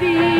be.